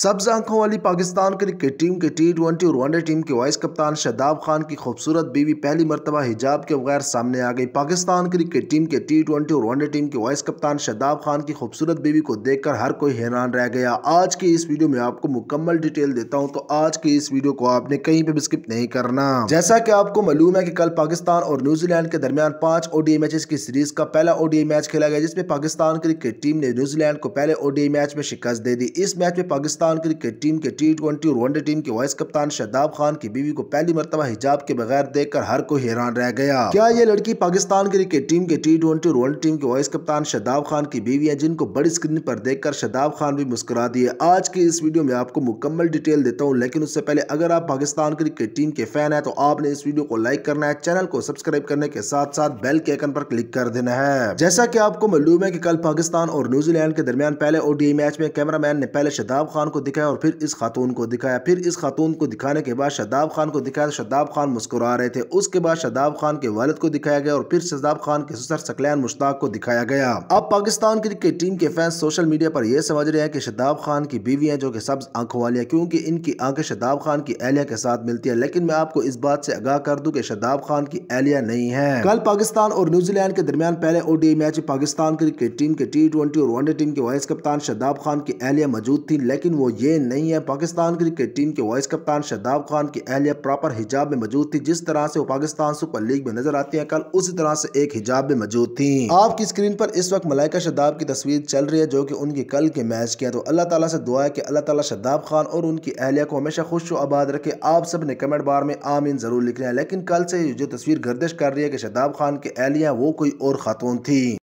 सब्ज आँखों वाली पाकिस्तान क्रिकेट टीम के टी ट्वेंटी और वनडे टीम के वाइस कप्तान शदाब खान की खूबसूरत बीवी पहली मरतबा हिजाब के बगैर सामने आ गई। पाकिस्तान क्रिकेट टीम के टी ट्वेंटी और वनडे टीम के वाइस कप्तान शदाब खान की खूबसूरत बीवी को देखकर हर कोई हैरान रह गया। आज की इस वीडियो में आपको मुकम्मल डिटेल देता हूँ तो आज की इस वीडियो को आपने कहीं पर भी स्किप नहीं करना। जैसा की आपको मालूम है की कल पाकिस्तान और न्यूजीलैंड के दरमियान पाँच ओडीआई मैचेस की सीरीज़ का पहला ओडीआई मैच खेला गया, जिसमें पाकिस्तान क्रिकेट टीम ने न्यूजीलैंड को पहले ओडीआई मैच में शिकस्त दे दी। इस मैच में पाकिस्तान क्रिकेट टीम के टी ट्वेंटी और वनडे टीम के वाइस कप्तान शदाब खान की बीवी को पहली मरतबा हिजाब के बगैर देखकर हर कोई हैरान रह गया। क्या ये लड़की पाकिस्तान क्रिकेट टीम के टी ट्वेंटी और वनडे टीम के वाइस कप्तान शदाब खान की बीवी है, जिनको बड़ी स्क्रीन पर देखकर शदाब खान भी मुस्कुरा दिए। आज की इस वीडियो में आपको मुकम्मल डिटेल देता हूँ, लेकिन उससे पहले अगर आप पाकिस्तान क्रिकेट टीम के फ़ैन है तो आपने इस वीडियो को लाइक करना है चैनल को सब्सक्राइब करने के साथ साथ बेल के आइकन पर क्लिक कर देना है। जैसा की आपको मालूम है की कल पाकिस्तान और न्यूजीलैंड के दरमियान पहले ओडीआई मैच में कैमरामैन ने पहले शदाब खान को दिखाया और फिर इस खातून को दिखाया। फिर इस खातून को दिखाने के बाद शदाब खान को दिखाया तो शदाब खान मुस्कुरा रहे थे। उसके बाद शदाब खान के वालिद को दिखाया गया और फिर शदाब खान के ससुर सकलैन मुश्ताक को दिखाया गया। अब पाकिस्तान क्रिकेट टीम के फैंस सोशल मीडिया पर यह समझ रहे हैं कि शदाब खान की बीवी है जो कि सब्ज आँखों वाली है, क्योंकि इनकी आँखें शदाब खान की एहलिया के साथ मिलती है। लेकिन मैं आपको इस बात से आगाह कर दूँ कि शदाब खान की एहलिया नहीं है। कल पाकिस्तान और न्यूजीलैंड के दरमियान पहले ODI match, Pakistan cricket team के टी और वनडे टीम के वाइस कप्तान शदाब खान की एहलिया मौजूद थी, लेकिन वो ये नहीं है। पाकिस्तान क्रिकेट टीम के वाइस कप्तान शदाब खान की अहलिया प्रॉपर हिजाब में मौजूद थी, जिस तरह से वो पाकिस्तान सुपर लीग में नज़र आती है, कल उसी तरह से एक हिजाब में मौजूद थी। आपकी स्क्रीन पर इस वक्त मलाइका शदाब की तस्वीर चल रही है, जो कि उनकी कल के मैच की है। तो अल्लाह ताला से दुआ है कि अल्लाह ताला शदाब खान और उनकी अहलिया को हमेशा खुश आबाद रखे। आप सबने कमेंट बार में आमीन ज़रूर लिखना है, लेकिन कल से जो तस्वीर गर्दिश कर रही है कि शदाब खान की अहलिया वो कोई और खातून थी।